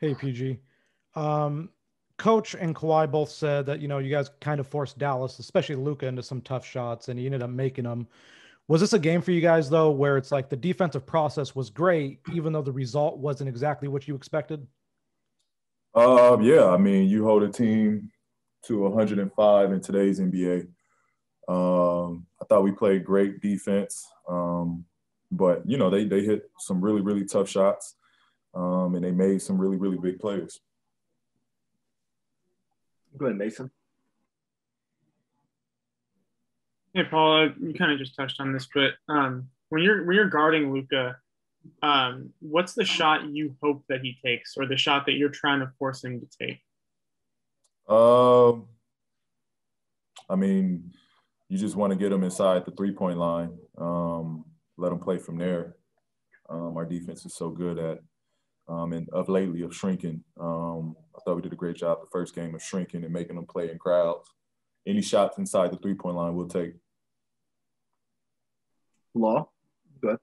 Hey, PG. Um, Coach and Kawhi both said that you know you guys kind of forced Dallas, especially Luka, into some tough shots, and he ended up making them. Was this a game for you guys though, where it's like the defensive process was great, even though the result wasn't exactly what you expected? Uh, yeah. I mean, you hold a team to 105 in today's NBA. Um, I thought we played great defense, um, but you know they they hit some really really tough shots, um, and they made some really really big players. Go ahead, Mason. Hey, Paula, you kind of just touched on this, but um, when you're when you're guarding Luka, um, what's the shot you hope that he takes, or the shot that you're trying to force him to take? Um, I mean, you just want to get him inside the three point line, um, let him play from there. Um, our defense is so good at, um, and of lately of shrinking. Um, I thought we did a great job the first game of shrinking and making them play in crowds. Any shots inside the three point line, we'll take. Law, good.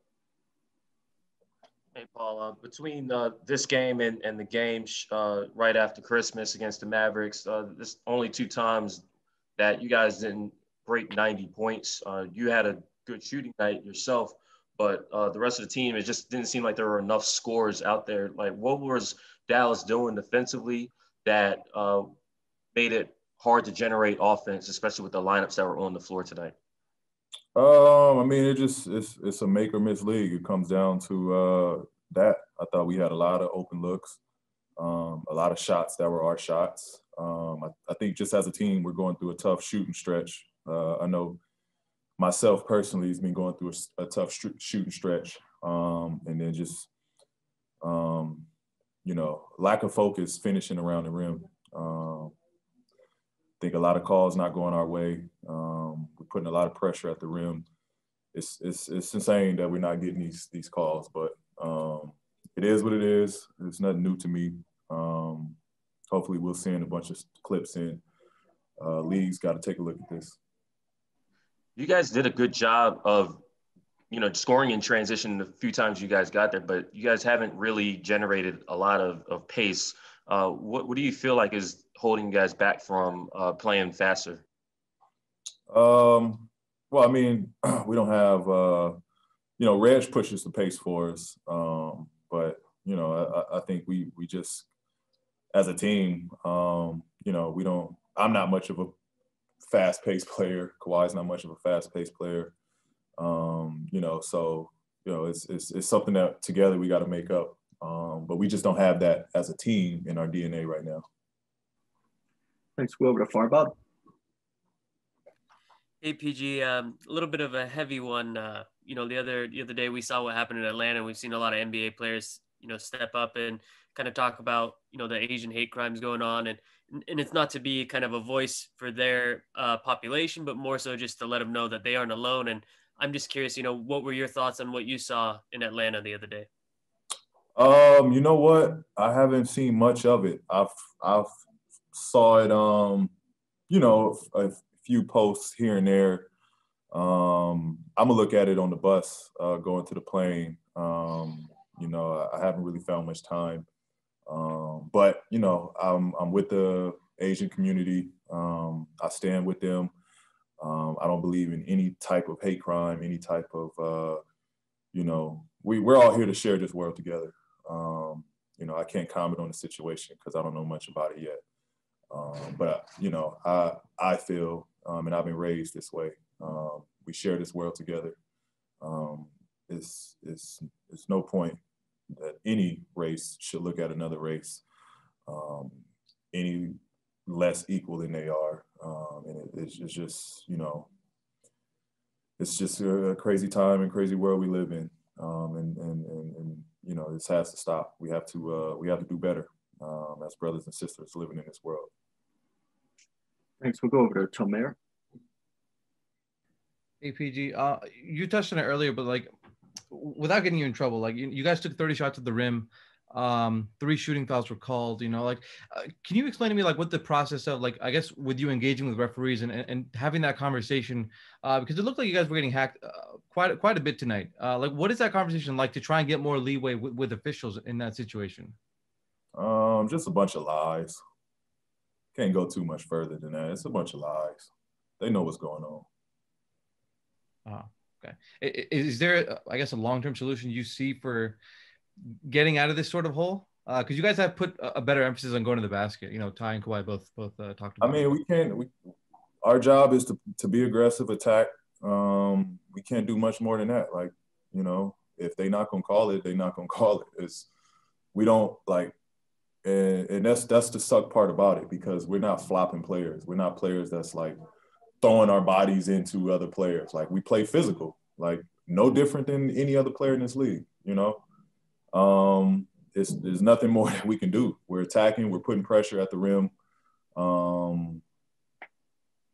Hey, Paul, uh, between uh, this game and, and the game uh, right after Christmas against the Mavericks, uh, this only two times that you guys didn't break 90 points. Uh, you had a good shooting night yourself, but uh, the rest of the team, it just didn't seem like there were enough scores out there. Like, what was Dallas doing defensively that uh, made it hard to generate offense, especially with the lineups that were on the floor tonight? Um, I mean, it just it's it's a make or miss league. It comes down to uh, that. I thought we had a lot of open looks, um, a lot of shots that were our shots. Um, I, I, think just as a team, we're going through a tough shooting stretch. Uh, I know myself personally has been going through a, a tough sh- shooting stretch, um, and then just um, you know lack of focus finishing around the rim. Um, I think a lot of calls not going our way. Um, we're putting a lot of pressure at the rim. It's it's it's insane that we're not getting these these calls, but um, it is what it is. It's nothing new to me. Um, hopefully, we'll send a bunch of clips in. Uh, leagues got to take a look at this you guys did a good job of you know scoring in transition the few times you guys got there but you guys haven't really generated a lot of, of pace. Uh, what, what do you feel like is holding you guys back from uh, playing faster? Um, well i mean we don't have uh, you know reg pushes the pace for us. Um, but you know I, I, think we we just as a team um, you know we don't i'm not much of a fast paced player. Kawhi's not much of a fast paced player. Um, you know, so you know, it's it's, it's something that together we got to make up. Um, but we just don't have that as a team in our DNA right now. Thanks. Go over to Farbod. Hey PG, um, a little bit of a heavy one. Uh, you know, the other the other day we saw what happened in Atlanta. We've seen a lot of NBA players, you know, step up and kind of talk about you know the Asian hate crimes going on, and and it's not to be kind of a voice for their uh, population, but more so just to let them know that they aren't alone. And I'm just curious, you know, what were your thoughts on what you saw in Atlanta the other day? Um, you know what? I haven't seen much of it. I've I've saw it. Um, you know, a few posts here and there. Um, I'm gonna look at it on the bus uh, going to the plane. Um, you know, I haven't really found much time um, but you know, I'm I'm with the Asian community. Um, I stand with them. Um, I don't believe in any type of hate crime, any type of uh, you know, we we're all here to share this world together. Um, you know, I can't comment on the situation because I don't know much about it yet. Um, but you know, I I feel, um, and I've been raised this way. we share this world together. it's it's it's no point any race should look at another race um, any less equal than they are. Um, and it, it's, it's, just, you know, it's just a crazy time and crazy world we live in. Um, and, and, and, and, you know, this has to stop. We have to, uh, we have to do better um, as brothers and sisters living in this world. Thanks. We'll go over to Tomer. APG, uh, you touched on it earlier, but like without getting you in trouble, like you, you guys took 30 shots at the rim. Um, three shooting fouls were called. You know, like, uh, can you explain to me like what the process of like I guess with you engaging with referees and and, and having that conversation uh, because it looked like you guys were getting hacked uh, quite quite a bit tonight. Uh, like, what is that conversation like to try and get more leeway with, with officials in that situation? Um, just a bunch of lies. Can't go too much further than that. It's a bunch of lies. They know what's going on. Oh, okay. Is there, I guess, a long-term solution you see for getting out of this sort of hole? Because uh, you guys have put a better emphasis on going to the basket. You know, Ty and Kawhi both both uh, talked about. I mean, we can't. We, our job is to to be aggressive, attack. Um, we can't do much more than that. Like, you know, if they not gonna call it, they not gonna call it. It's we don't like and, and that's that's the suck part about it because we're not flopping players. We're not players that's like throwing our bodies into other players. Like we play physical, like no different than any other player in this league. You know, um, it's, there's nothing more that we can do. We're attacking. We're putting pressure at the rim. Um,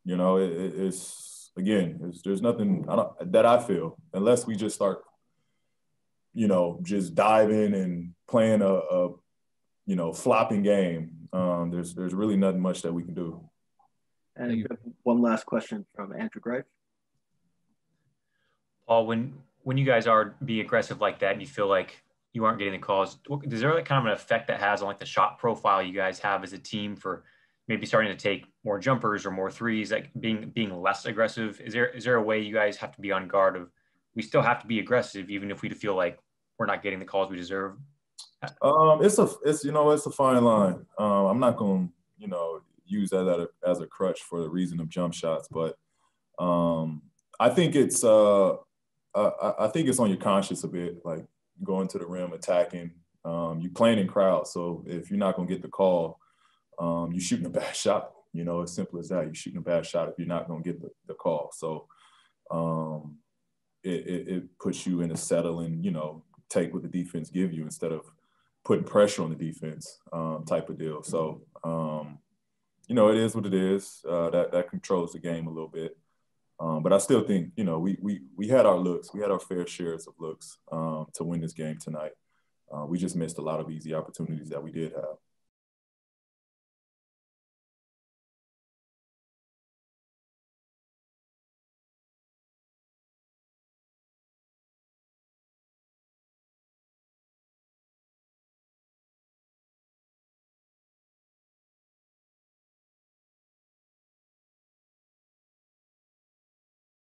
you know, it, it's again, it's, there's nothing I that I feel unless we just start, you know, just diving and playing a, a you know, flopping game. Um, there's there's really nothing much that we can do. And one last question from Andrew Greif. Paul, when when you guys are be aggressive like that, and you feel like you aren't getting the calls, is there like kind of an effect that has on like the shot profile you guys have as a team for maybe starting to take more jumpers or more threes, like being being less aggressive? Is there is there a way you guys have to be on guard of? We still have to be aggressive, even if we feel like we're not getting the calls we deserve. Um, it's a, it's you know, it's a fine line. Um, I'm not going to, you know, use that as a, as a crutch for the reason of jump shots, but um, I think it's, uh, I, I think it's on your conscience a bit, like going to the rim, attacking. Um, you playing in crowds, so if you're not going to get the call, um, you're shooting a bad shot. You know, as simple as that. You're shooting a bad shot if you're not going to get the, the call. So um, it, it, it puts you in a settling, you know, take what the defense give you instead of putting pressure on the defense um, type of deal. So, um, you know, it is what it is. Uh, that that controls the game a little bit. Um, but I still think, you know, we we we had our looks, we had our fair shares of looks um, to win this game tonight. Uh, we just missed a lot of easy opportunities that we did have.